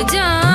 you done?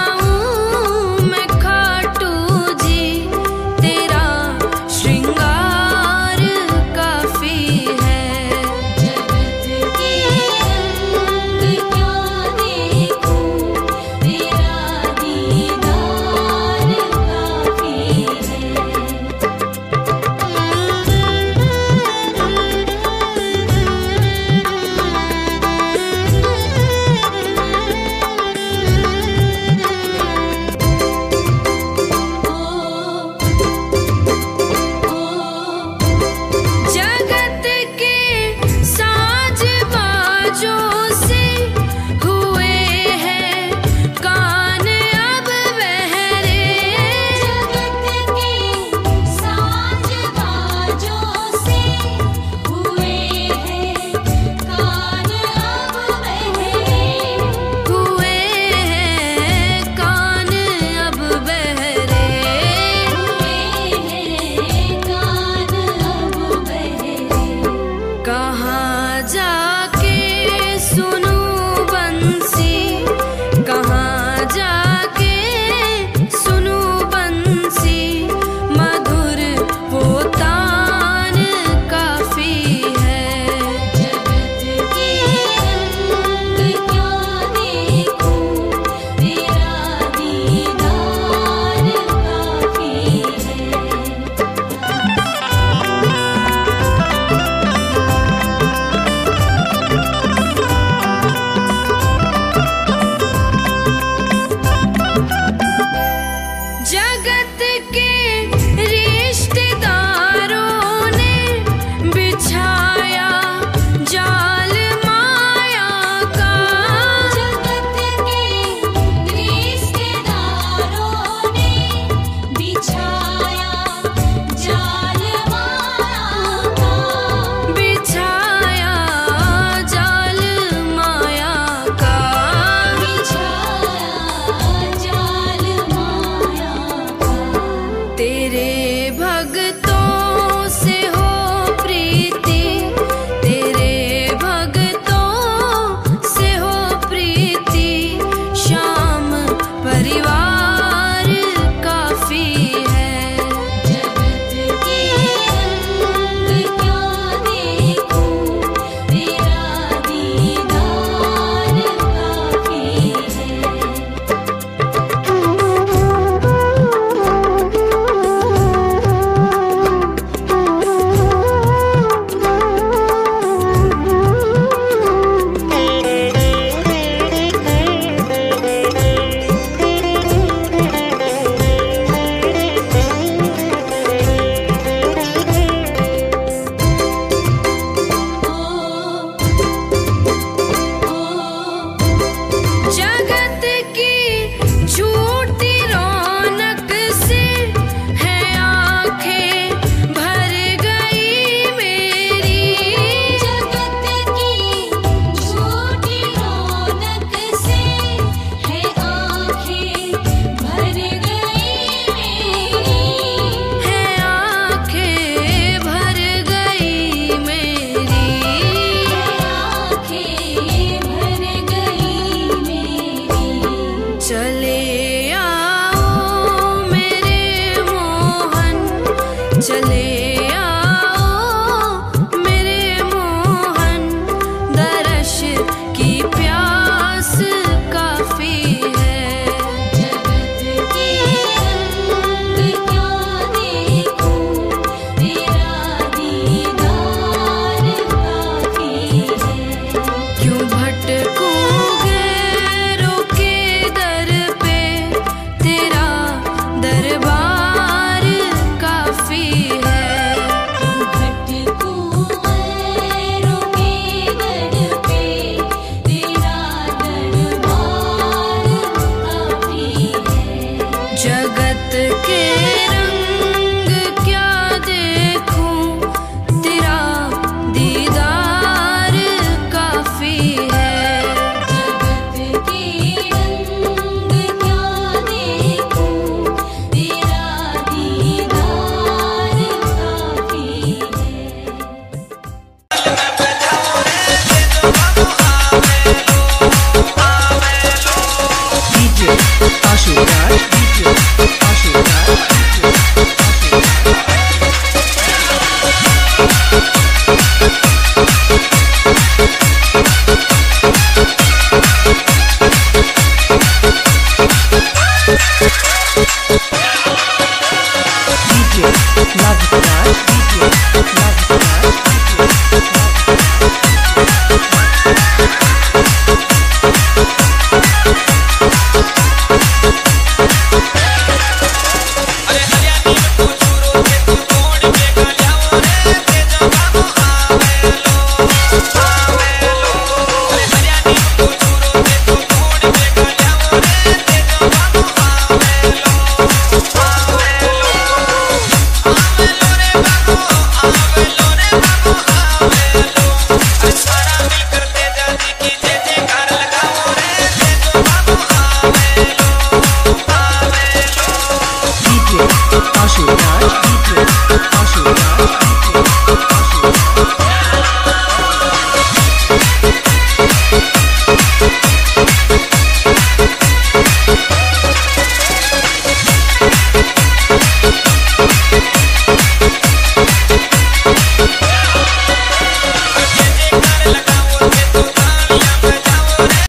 这里